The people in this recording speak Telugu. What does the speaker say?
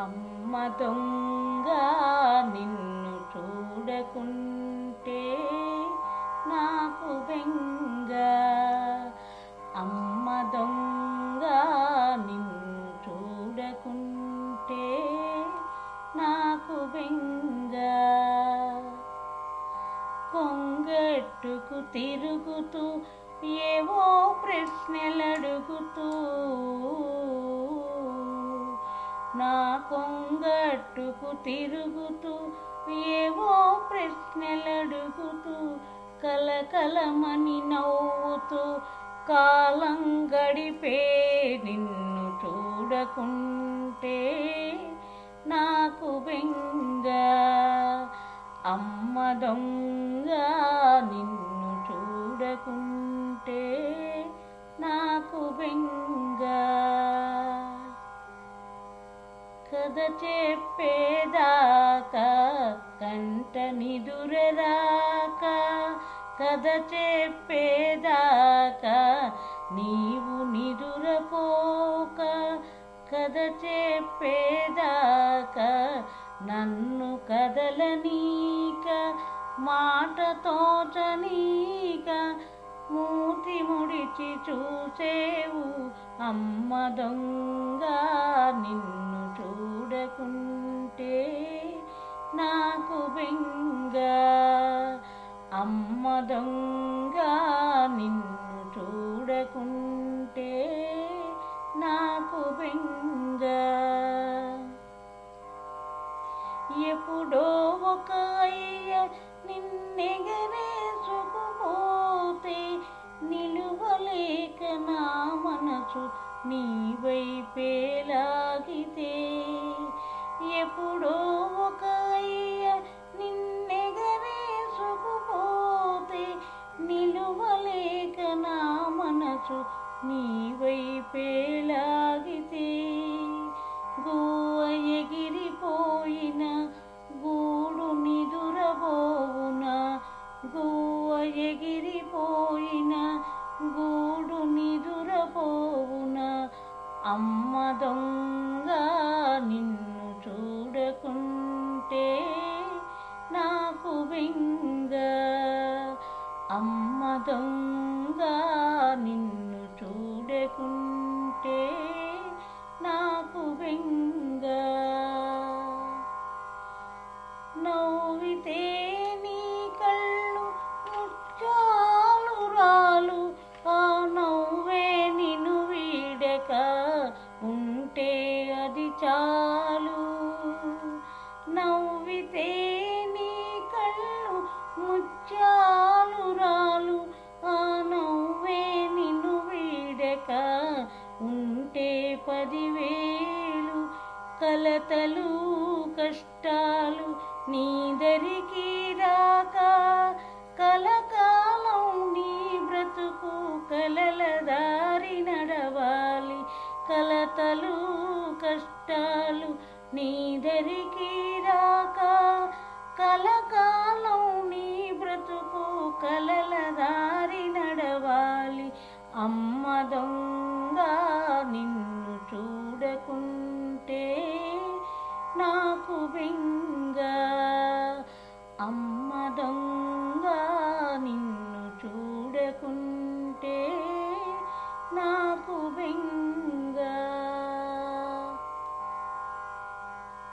అమ్మ దొంగ నిన్ను చూడకుంటే నాకు బెంగ. అమ్మ దొంగ నిన్ను చూడకుంటే నాకు బెంగ. కొంగట్టుకు తిరుగుతూ ఏవో ప్రశ్నలడుగుతూ నా కొంగట్టుకు తిరుగుతూ ఏవో ప్రశ్నలడుగుతూ కలకలమని నవ్వుతూ కాలం గడిపే నిన్ను చూడకుంటే నాకు బెంగ. అమ్మ దొంగ నిన్ను చూడకుంటే నాకు బెంగ. కథ చెప్పేదాకా కంట నిదురదాకా. కథ చెప్పేదాకా నీవు నిదురపోక. కథ చెప్పేదాకా నన్ను కదలనీక. మాట తోచనీక మూతి ముడిచి చూసేవు అమ్మ దొంగ. సమ్మదంగా నిన్ను చూడకుంటే నాకు బెంగ. ఎప్పుడో ఒక అయ్య నిన్నెగరేసుకుపోతే నిలువలేక నా మనసు నీ వైపేలాగితే ఎప్పుడో ఒక అయ్య చూచు నీ వైపేలాగితే గువ్వ ఎగిరిపోయిన గూడు నిదురబోవున గువ్వ ఎగిరిపోయిన గూడు నిదురబోవున అమ్మ దొంగ అమ్మ నిన్ను చూడకుంటే నాకు వెంగ కలతలు కష్టాలు నీదరికి రాక కలకాలం నీ బ్రతుకు కలల దారి నడవాలి. కలతలు కష్టాలు నీదరికి రాక కలకాలం నీ బ్రతుకు కలల దారి నడవాలి बिङ्ग